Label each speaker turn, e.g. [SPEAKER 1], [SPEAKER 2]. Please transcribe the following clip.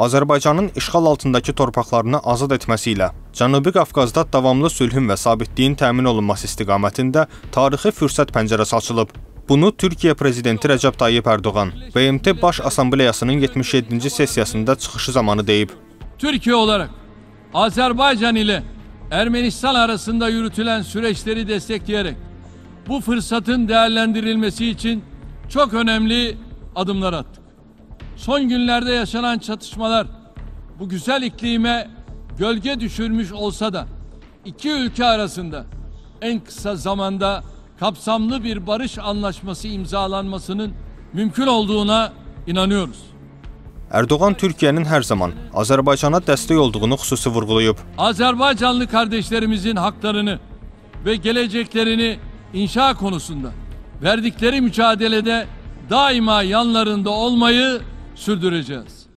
[SPEAKER 1] Azərbaycanın işğal altındakı torpaqlarını azad etməsi ilə Cənubi Qafqazda davamlı sülhün və sabitliyin təmin olunması istiqamətində tarixi fürsət pəncərəsi açılıb. Bunu Türkiyə prezidenti Rəcəb Tayyip Ərdoğan BMT Baş Assambleyasının 77-ci sessiyasında çıxışı zamanı deyib.
[SPEAKER 2] Türkiye olarak Azerbaycan ile Ermenistan arasında yürütülen süreçleri destekleyerek bu fırsatın değerlendirilmesi için çok önemli adımlar attık. Son günlerde yaşanan çatışmalar bu güzel iklime gölge düşürmüş olsa da iki ülke arasında en kısa zamanda kapsamlı bir barış anlaşması imzalanmasının mümkün olduğuna inanıyoruz.
[SPEAKER 1] Ərdoğan Türkiyənin hər zaman Azərbaycana dəstək olduğunu xüsusi vurğulayıb.
[SPEAKER 2] Azerbaycanlı kardeşlerimizin haklarını ve geleceklerini inşa konusunda verdikleri mücadelede daima yanlarında olmayı sürdüreceğiz.